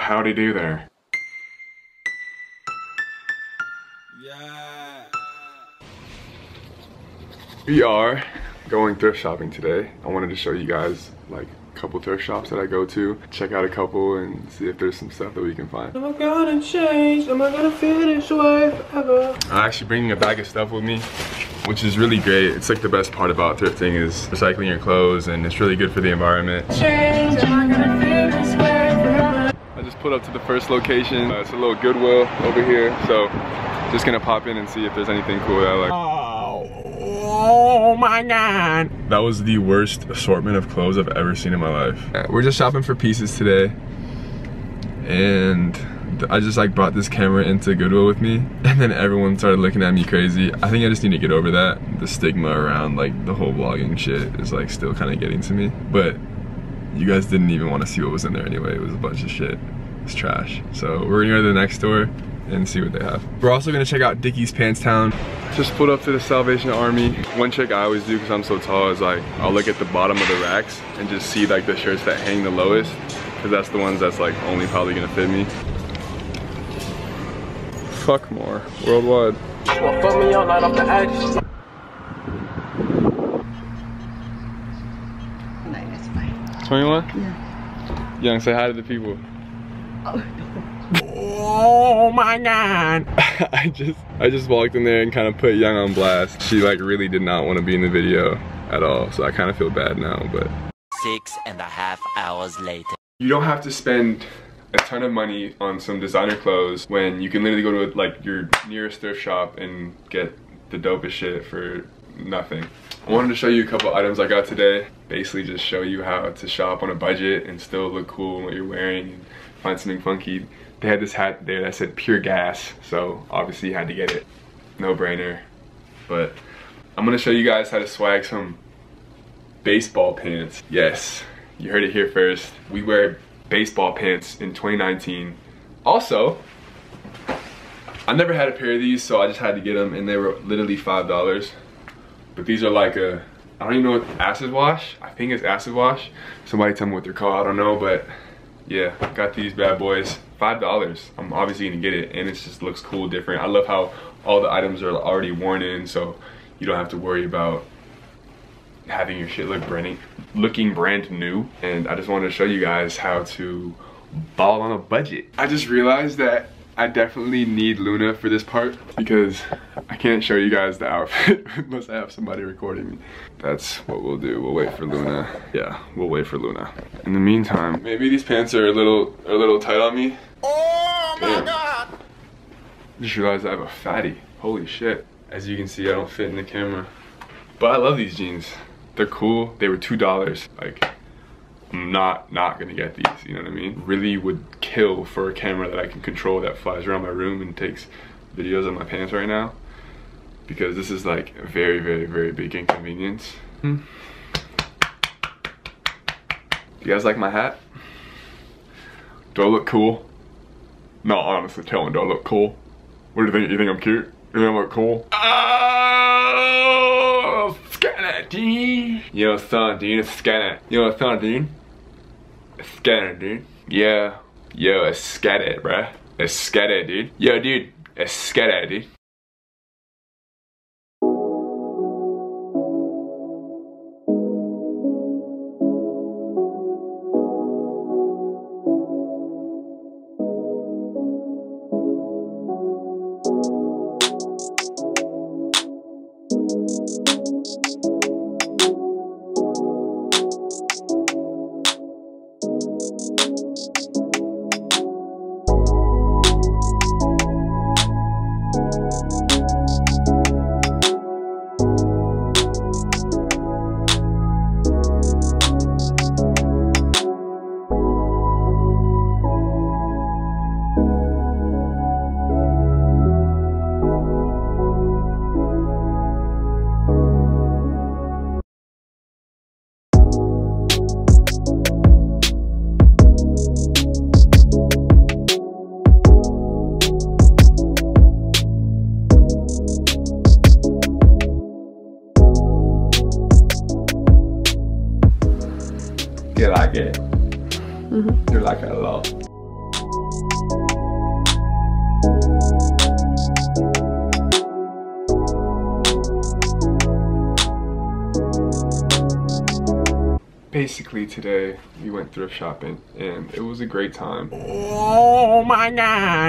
howdy do there. Yeah. We are going thrift shopping today. I wanted to show you guys like a couple thrift shops that I go to, check out a couple and see if there's some stuff that we can find. Am I gonna change? Am I gonna feel this way forever? I'm actually bringing a bag of stuff with me, which is really great. It's like the best part about thrifting is recycling your clothes and it's really good for the environment. Change. Pulled up to the first location. Uh, it's a little Goodwill over here, so just gonna pop in and see if there's anything cool that I like. Oh my god. That was the worst assortment of clothes I've ever seen in my life. We're just shopping for pieces today. And I just like brought this camera into Goodwill with me. And then everyone started looking at me crazy. I think I just need to get over that. The stigma around like the whole vlogging shit is like still kind of getting to me. But you guys didn't even want to see what was in there anyway. It was a bunch of shit. It's trash. So we're gonna go to the next store and see what they have. We're also gonna check out Dickies Pants Town. Just pulled up to the Salvation Army. One trick I always do because I'm so tall is like, I'll look at the bottom of the racks and just see like the shirts that hang the lowest because that's the ones that's like only probably gonna fit me. Fuck more, worldwide. Well, fuck me all night off the edge. No, that's fine. 21? Yeah. Young, say hi to the people. Oh my god. I just I just walked in there and kind of put Young on blast. She like really did not want to be in the video at all, so I kind of feel bad now, but Six and a half hours later. you don't have to spend a ton of money on some designer clothes when you can literally go to like your nearest thrift shop and get the dopest shit for nothing. I wanted to show you a couple items I got today. Basically just show you how to shop on a budget and still look cool in what you're wearing and find something funky. They had this hat there that said pure gas, so obviously you had to get it. No brainer. But I'm gonna show you guys how to swag some baseball pants. Yes, you heard it here first. We wear baseball pants in 2019. Also, I never had a pair of these, so I just had to get them, and they were literally five dollars. But these are like a, I don't even know what acid wash. I think it's acid wash. Somebody tell me what they're called. I don't know, but yeah, got these bad boys. Five dollars. I'm obviously gonna get it, and it just looks cool, different. I love how all the items are already worn in, so you don't have to worry about having your shit look brand looking brand new and I just wanted to show you guys how to ball on a budget. I just realized that I definitely need Luna for this part because I can't show you guys the outfit unless I have somebody recording me. That's what we'll do. We'll wait for Luna. Yeah, we'll wait for Luna. In the meantime, maybe these pants are a little are a little tight on me. Oh my Damn. god. Just realized I have a fatty. Holy shit. As you can see, I don't fit in the camera. But I love these jeans. They're cool. They were $2. Like, I'm not, not gonna get these, you know what I mean? Really would kill for a camera that I can control that flies around my room and takes videos of my pants right now. Because this is like a very, very, very big inconvenience. Hmm. You guys like my hat? Do I look cool? No, honestly, tell me, do I look cool? What do you think? You think I'm cute? You think I look cool? Oh, scanner, dude. Yo, son, dude, it's scanner. Yo, son, dude. Scanner, dude. Yeah. Yo, it's scatter, bruh. It's scatter, dude. Yo, dude, it's scatter, dude. like it. Mm -hmm. Do like it a lot. Basically today we went thrift shopping and it was a great time. Oh my god!